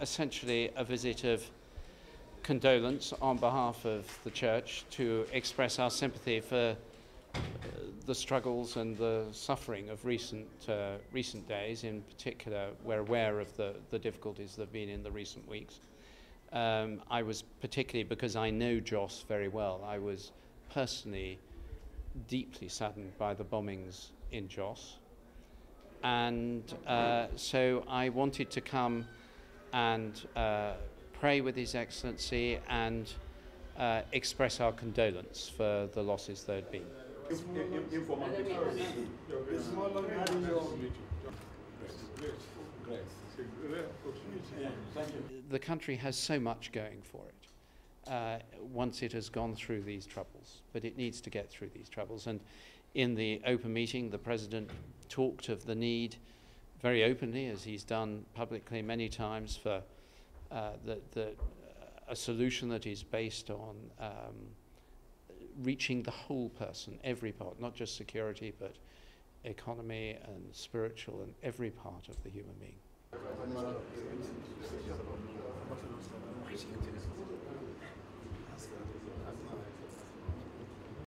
Essentially, a visit of condolence on behalf of the Church to express our sympathy for uh, the struggles and the suffering of recent, uh, recent days. In particular, we're aware of the, the difficulties that have been in the recent weeks. Um, I was particularly, because I know Jos very well, I was personally deeply saddened by the bombings in Jos and uh, so I wanted to come and uh, pray with His Excellency and uh, express our condolence for the losses that had been. The country has so much going for it uh, once it has gone through these troubles, but it needs to get through these troubles. And in the open meeting, the President talked of the need very openly, as he's done publicly many times, for uh, the, the, a solution that is based on um, reaching the whole person, every part, not just security, but economy and spiritual and every part of the human being.